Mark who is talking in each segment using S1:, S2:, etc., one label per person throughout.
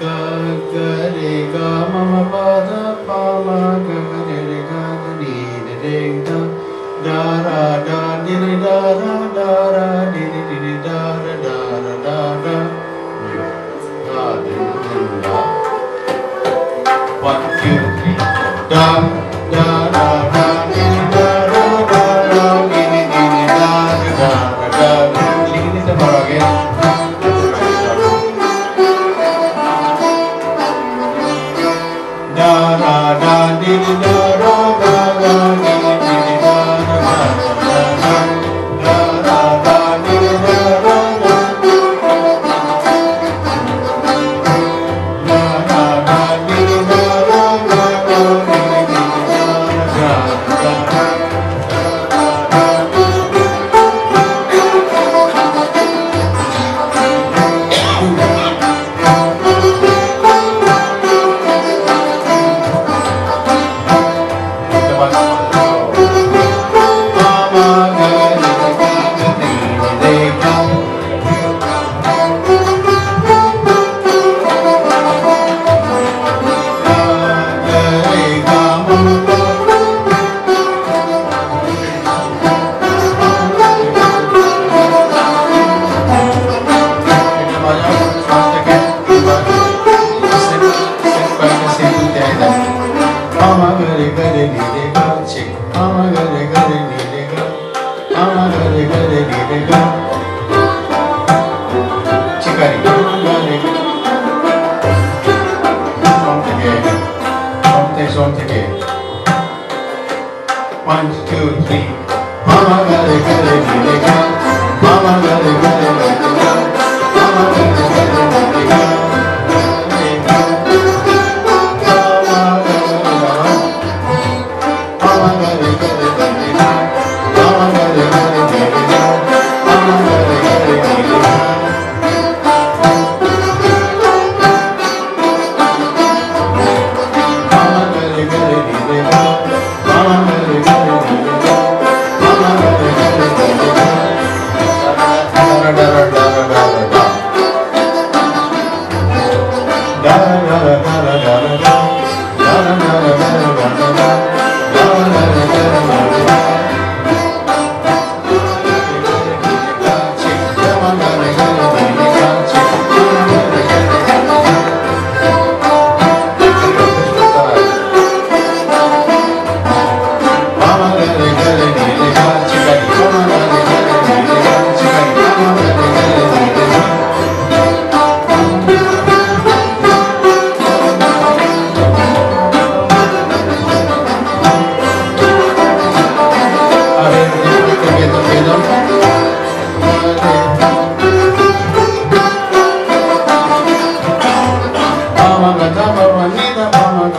S1: ga ga re ga ma ma pa da pa la ga ga re re ga ga ni re re ga da ra da ni re da ra da ra ni Lord. Ama gari gari gari gachi Ama gari da da da da da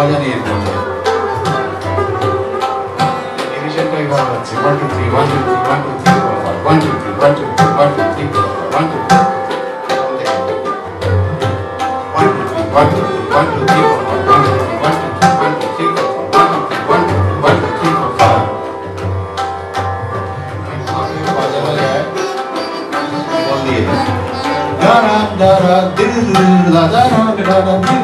S1: already in Division by vibrancy. One, two, three, one, two, three, one, two, three, four, five. One, two, three, one, two, three, one, two, three, four, five. One, two, three. All the end. One, two, three, one, two, three, one, two, three, four, five. One, two, three, one, two, three, one, two, three, four, five. One, two, three, one, two, three, one, two, three, four, five. All the end. Da da da da da da da da da da da.